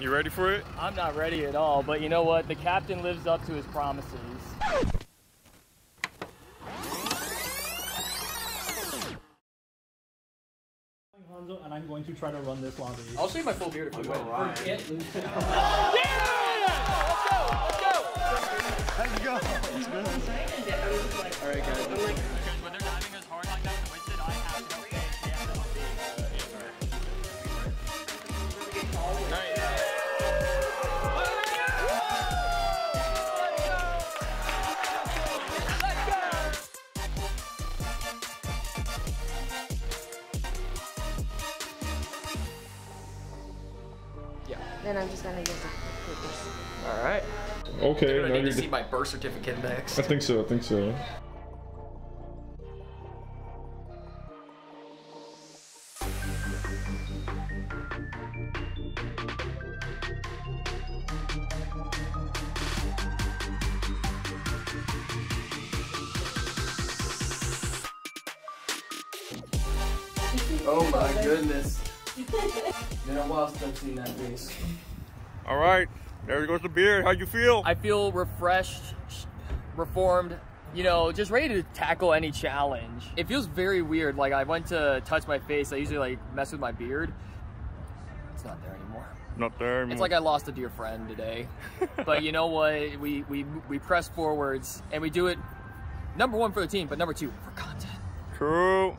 You ready for it? I'm not ready at all, but you know what? The captain lives up to his promises. Hanzo, and I'm going to try to run this lobby. I'll show you my full beard if we win. Forget Luke. Let's go. All right, guys. Then I'm just gonna get the papers. All right. Okay. They're gonna need to see my birth certificate next. I think so. I think so. Oh my goodness. Been a while since I've seen that face. All right. There goes the beard. How do you feel? I feel refreshed, reformed, you know, just ready to tackle any challenge. It feels very weird. Like I went to touch my face. I usually like mess with my beard. It's not there anymore. Not there. It's like I lost a dear friend today. but you know what? We we we press forwards and we do it number one for the team, but number two for content. True.